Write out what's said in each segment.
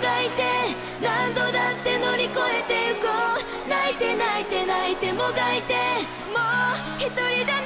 がいて何度だって乗り越えてゆこう泣いて泣いて泣いてもがいてもう一人じゃ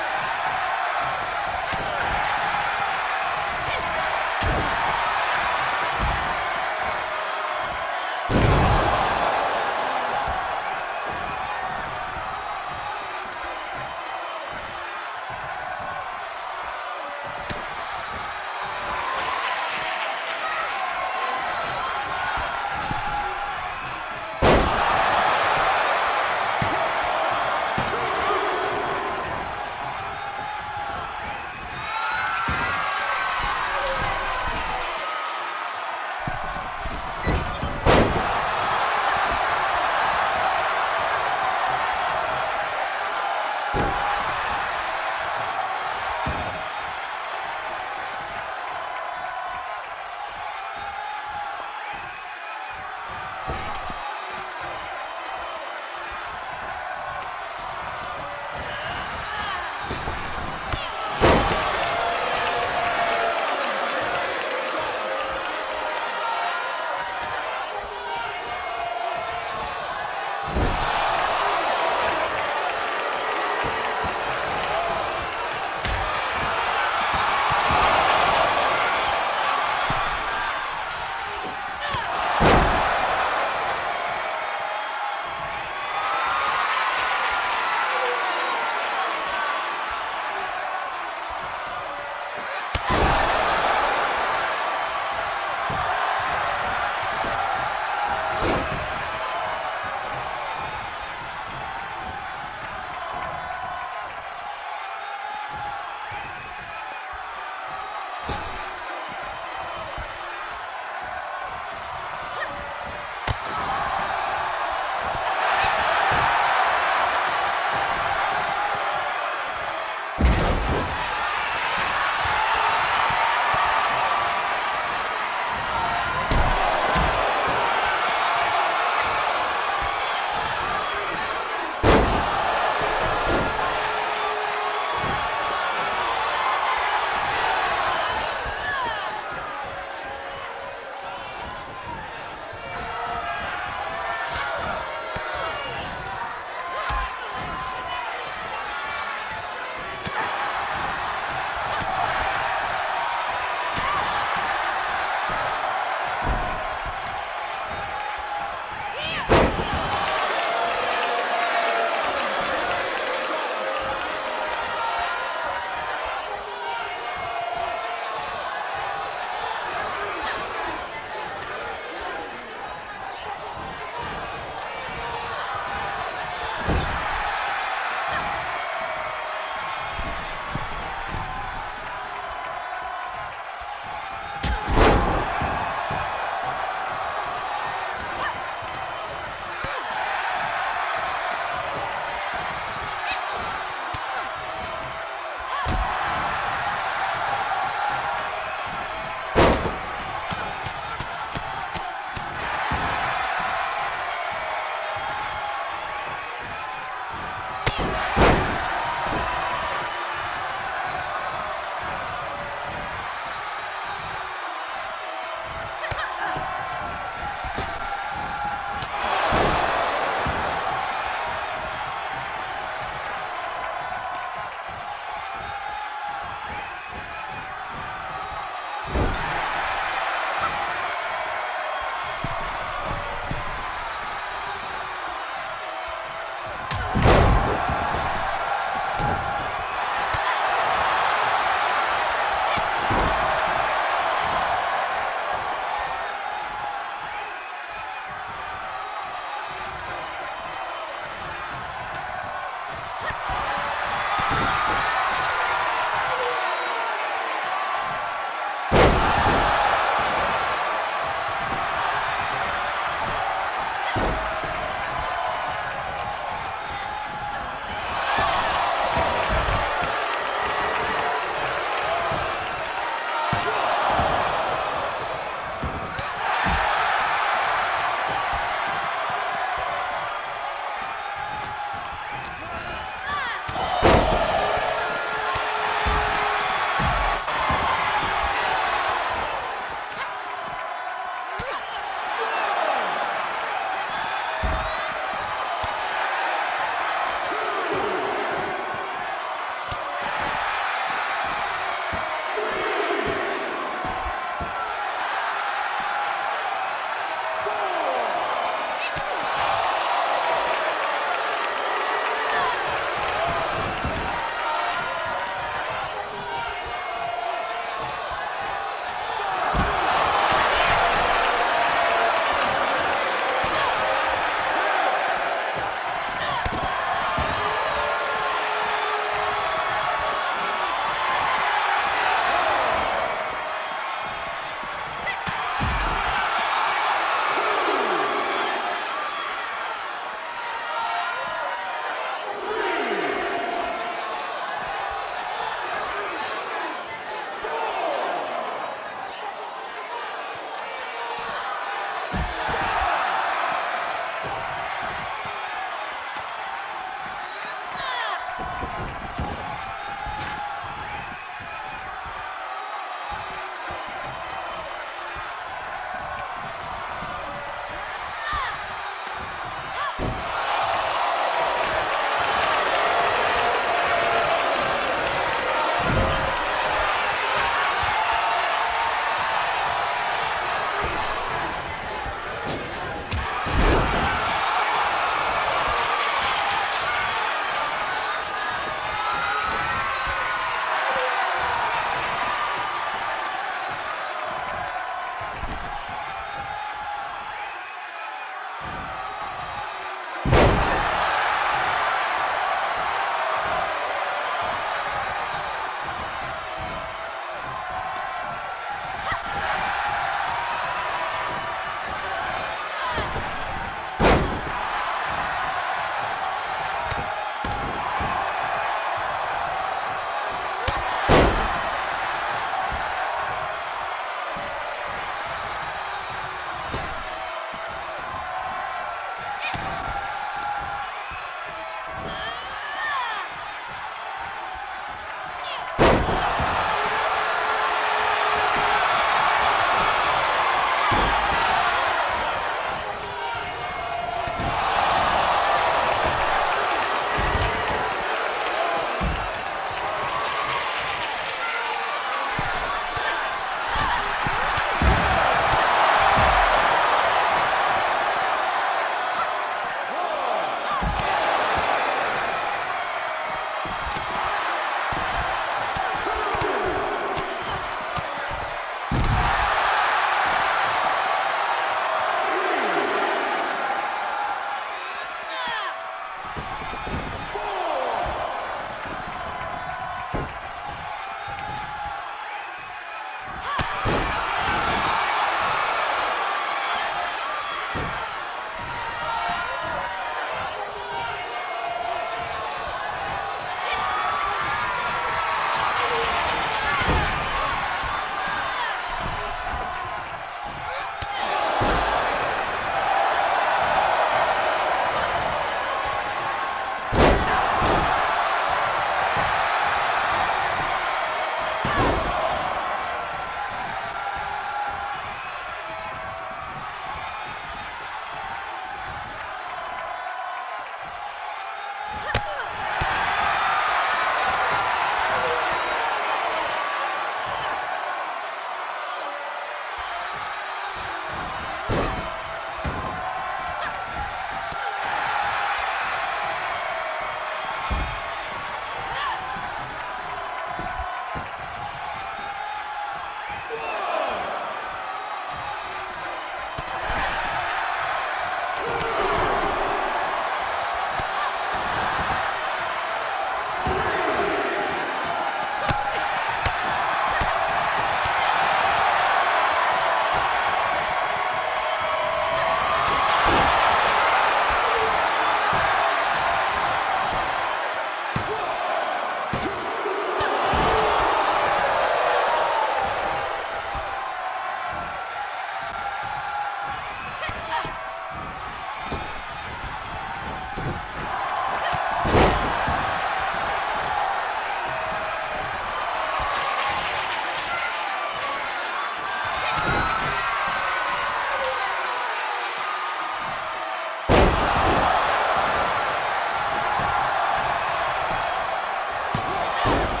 Yeah.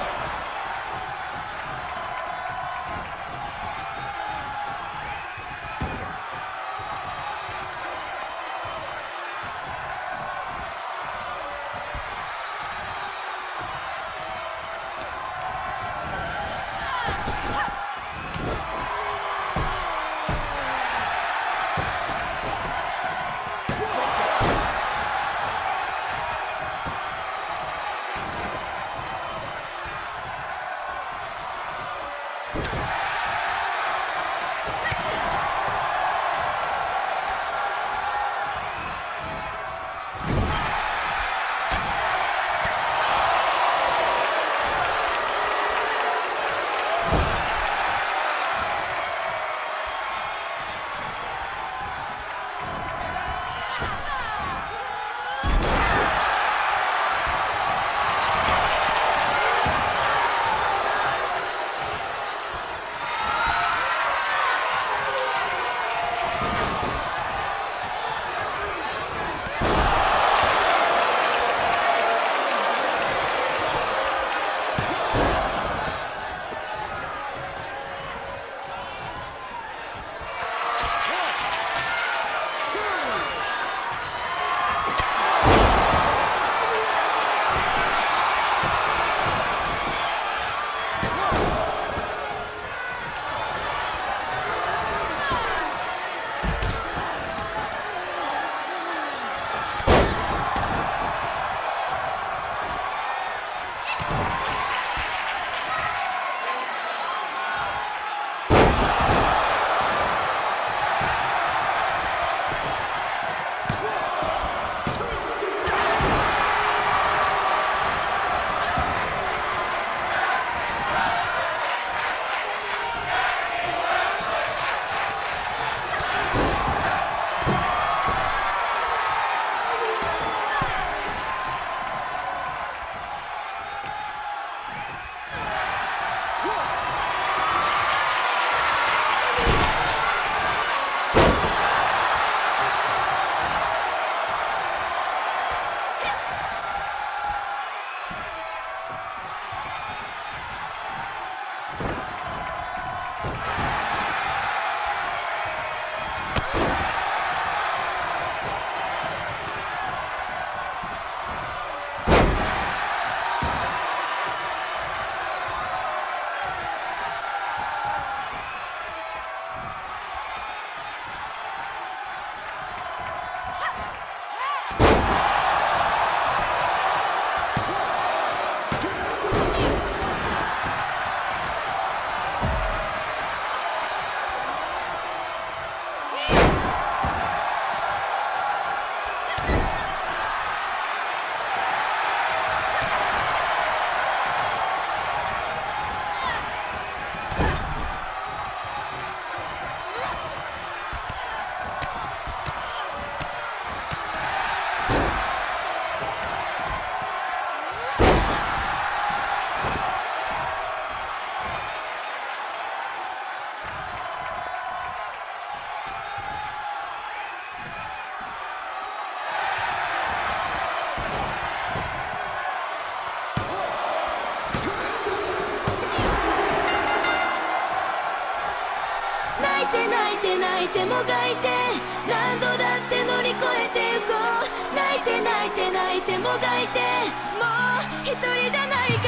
もう一人じゃない